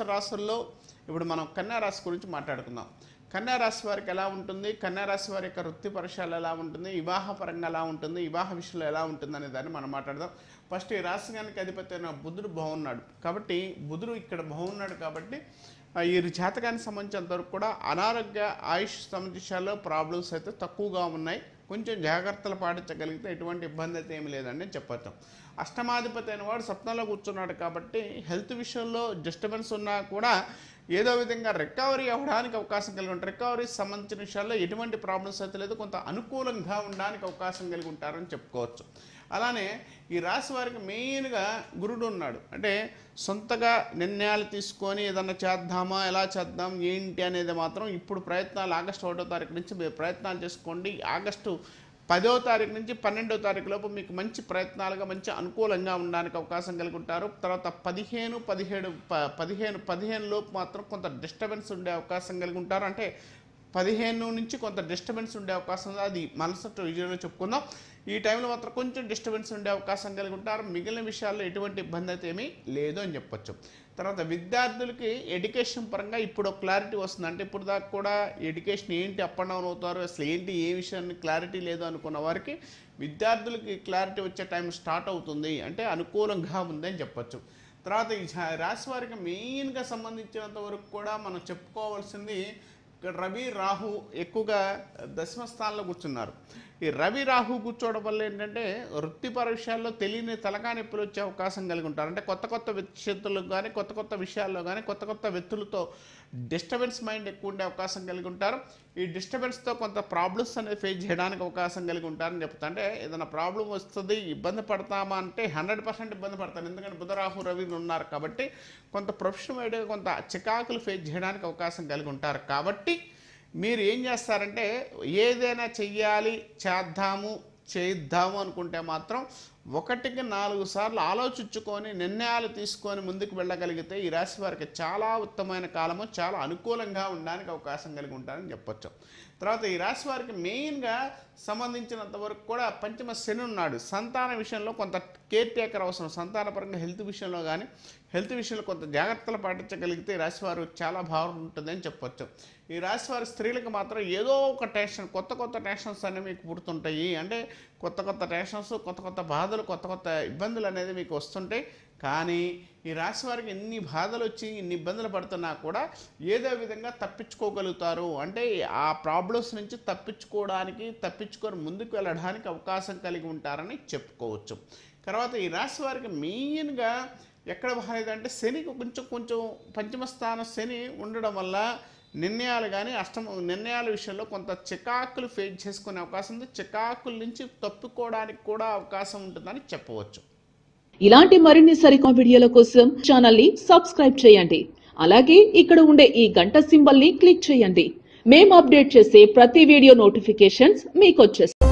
సంవత్సర రాశుల్లో ఇప్పుడు మనం కన్యా రాశి గురించి మాట్లాడుకుందాం. కన్యా రాశి వారికి ఎలా ఉంటుంది? కన్యా రాశి వారి యొక్క వృత్తి పరిచయాలు ఎలా ఉంటుంది? వివాహ పరంగా ఎలా ఉంటుంది? వివాహ విషయంలో ఎలా ఉంటుంది అనే దాన్ని మనం మాట్లాడదాం. ఫస్ట్ ఈ రాశిగానికి అధిపతి అయిన బుధుడు బాగున్నాడు కాబట్టి బుధుడు ఇక్కడ బాగున్నాడు కాబట్టి ఆ, ఈ జాతకానికి సంబంధించినంతవరకు కూడా అనారోగ్య ఆయుష్ సంబంధించాల్లో ప్రాబ్లమ్స్ అయితే తక్కువగా ఉన్నాయి. కొంచెం జాగ్రత్తలు పాటించగలిగితే ఎటువంటి ఇబ్బంది అయితే ఏమి లేదని చెప్పచ్చు. అష్టమాధిపతి అయిన వాడు సప్నంలో కూర్చున్నాడు కాబట్టి హెల్త్ విషయంలో డిస్టర్బెన్స్ ఉన్నా కూడా ఏదో విధంగా రికవరీ అవ్వడానికి అవకాశం కలిగి ఉంటారు. రికవరీ సంబంధించిన విషయాల్లో ఎటువంటి ప్రాబ్లమ్స్ అయితే లేదు. కొంత అనుకూలంగా ఉండడానికి అవకాశం కలిగి ఉంటారని చెప్పుకోవచ్చు. అలానే ఈ రాశి వారికి మెయిన్గా గురుడు ఉన్నాడు. అంటే సొంతగా నిర్ణయాలు తీసుకొని ఏదన్నా చేద్దామా ఎలా చేద్దాం ఏంటి అనేది మాత్రం ఇప్పుడు ప్రయత్నాలు ఆగస్టు ఒకటో తారీఖు నుంచి మీరు ప్రయత్నాలు చేసుకోండి. ఆగస్టు పదో తారీఖు నుంచి పన్నెండో తారీఖు లోపు మీకు మంచి ప్రయత్నాలుగా మంచి అనుకూలంగా ఉండడానికి అవకాశం కలుగుంటారు తర్వాత పదిహేను పదిహేడు ప పదిహేను పదిహేను లోపు మాత్రం కొంత డిస్టర్బెన్స్ ఉండే అవకాశం కలిగి ఉంటారు. అంటే పదిహేను నుంచి కొంత డిస్టర్బెన్స్ ఉండే అవకాశం ఉంది. అది మనసట్టు విజయంలో చెప్పుకుందాం. ఈ టైంలో మాత్రం కొంచెం డిస్టర్బెన్స్ ఉండే అవకాశం కలిగి ఉంటారు. మిగిలిన విషయాల్లో ఎటువంటి ఇబ్బంది అయితే ఏమీ లేదు అని చెప్పొచ్చు. తర్వాత విద్యార్థులకి ఎడ్యుకేషన్ పరంగా ఇప్పుడు క్లారిటీ వస్తుంది. అంటే ఇప్పుడు దాకా కూడా ఎడ్యుకేషన్ ఏంటి అప్ అండ్ డౌన్ అవుతారు? అసలు ఏంటి ఏ విషయాన్ని క్లారిటీ లేదు అనుకున్న వారికి విద్యార్థులకి క్లారిటీ వచ్చే టైం స్టార్ట్ అవుతుంది. అంటే అనుకూలంగా ఉందని చెప్పొచ్చు. తర్వాత ఈ రాశి వారికి మెయిన్గా సంబంధించినంత వరకు కూడా మనం చెప్పుకోవాల్సింది ఇక్కడ రవి రాహు ఎక్కువగా దశమ స్థానంలో కూర్చున్నారు. ఈ రవి రాహు కూర్చోవడం వల్ల ఏంటంటే వృత్తిపర విషయాల్లో తెలియని తలకానొప్పులు వచ్చే అవకాశం కలిగి ఉంటారు. అంటే కొత్త కొత్త వ్యక్తులకు కానీ కొత్త కొత్త విషయాల్లో కానీ కొత్త కొత్త వ్యక్తులతో డిస్టర్బెన్స్ మైండ్ ఎక్కువ ఉండే అవకాశం కలిగి ఉంటారు. ఈ డిస్టర్బెన్స్తో కొంత ప్రాబ్లమ్స్ అనేది ఫేస్ చేయడానికి అవకాశం కలిగి ఉంటారని చెప్తా. అంటే ఏదైనా ప్రాబ్లం వస్తుంది ఇబ్బంది పడతామా అంటే హండ్రెడ్ పర్సెంట్ ఇబ్బంది పడతాను. ఎందుకంటే బుధరాహు రవి ఉన్నారు కాబట్టి కొంత ప్రొఫెషనల్ కొంత చికాకులు ఫేస్ చేయడానికి అవకాశం కలిగి ఉంటారు. కాబట్టి మీరు ఏం చేస్తారంటే ఏదైనా చెయ్యాలి చేద్దాము చేద్దాము అనుకుంటే మాత్రం ఒకటికి నాలుగు సార్లు ఆలోచించుకొని నిర్ణయాలు తీసుకొని ముందుకు వెళ్ళగలిగితే ఈ రాశి వారికి చాలా ఉత్తమమైన కాలము చాలా అనుకూలంగా ఉండడానికి అవకాశం కలిగి ఉంటారని చెప్పొచ్చు. తర్వాత ఈ రాశి వారికి మెయిన్గా సంబంధించినంత వరకు కూడా పంచమ శని ఉన్నాడు. సంతాన విషయంలో కొంత కేర్ టేకర్ అవసరం. సంతానపరంగా హెల్త్ విషయంలో కానీ హెల్త్ విషయంలో కొంత జాగ్రత్తలు పాటించగలిగితే ఈ రాశి వారు చాలా బాగుంటుందని చెప్పొచ్చు. ఈ రాశి వారి స్త్రీలకు మాత్రం ఏదో ఒక టెన్షన్ కొత్త కొత్త టెన్షన్స్ అనేవి మీకు పుడుతుంటాయి. అంటే కొత్త కొత్త టెన్షన్స్ కొత్త కొత్త బాధలు కొత్త కొత్త ఇబ్బందులు అనేది మీకు వస్తుంటాయి కానీ ఈ రాశి వారికి ఎన్ని బాధలు వచ్చి ఇన్ని ఇబ్బందులు పడుతున్నా కూడా ఏదో విధంగా తప్పించుకోగలుగుతారు. అంటే ఆ ప్రాబ్లమ్స్ నుంచి తప్పించుకోవడానికి తప్పించుకొని ముందుకు వెళ్ళడానికి అవకాశం కలిగి ఉంటారని చెప్పుకోవచ్చు. తర్వాత ఈ రాశి వారికి మెయిన్గా ఎక్కడ బాగాలేదంటే శనికి కొంచెం కొంచెం పంచమ స్థానం శని ఉండడం వల్ల నిర్ణయాలు కానీ అష్టమ నిర్ణయాల విషయంలో కొంత చికాకులు ఫేస్ చేసుకునే అవకాశం ఉంది. చికాకుల నుంచి తప్పుకోవడానికి కూడా అవకాశం ఉంటుందని చెప్పవచ్చు. ఇలాంటి మరిన్ని సరికొత్త వీడియోల కోసం ఛానల్ని సబ్స్క్రైబ్ చేయండి. అలాగే ఇక్కడ ఉండే ఈ గంట సింబల్ని క్లిక్ చేయండి. మేము అప్డేట్ చేసే ప్రతి వీడియో నోటిఫికేషన్స్ మీకు వచ్చేస్తాయి.